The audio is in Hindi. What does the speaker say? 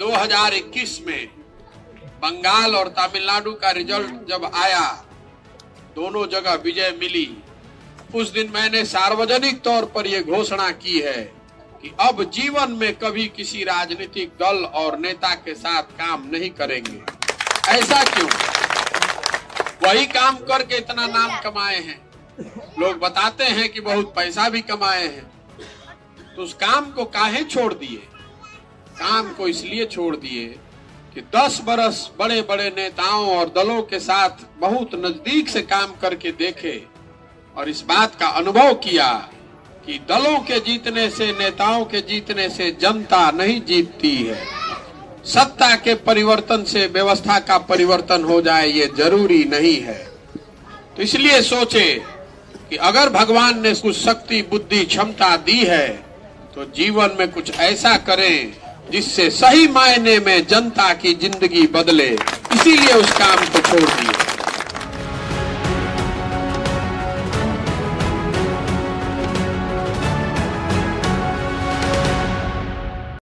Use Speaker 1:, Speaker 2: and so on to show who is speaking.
Speaker 1: 2021 में बंगाल और तमिलनाडु का रिज़ल्ट जब आया, दोनों जगह विजय मिली। उस दिन मैंने सार्वजनिक तौर पर यह घोषणा की है कि अब जीवन में कभी किसी राजनीतिक दल और नेता के साथ काम नहीं करेंगे। ऐसा क्यों? वही काम करके इतना नाम कमाए हैं। लोग बताते हैं कि बहुत पैसा भी कमाए हैं। तो उस काम को काहे छोड़ दिए? काम को इसलिए छोड़ दिए कि 10 बरस बड़े बड़े नेताओं और दलों के साथ बहुत नज़दीक से काम करके देखे और इस बात का अनुभव किया कि दलों के जीतने से, नेताओं के जीतने से जनता नहीं जीतती है। सत्ता के परिवर्तन से, व्यवस्था का परिवर्तन हो जाए, ये ज़रूरी नहीं है। तो इसलिए सोचे कि अगर भगवान ने कुछ शक्ति, बुद्धि, क्षमता दी है तो जीवन में कुछ ऐसा करें जिससे सही मायने में जनता की ज़िंदगी बदले इसीलिए उस काम को छोड़ दिए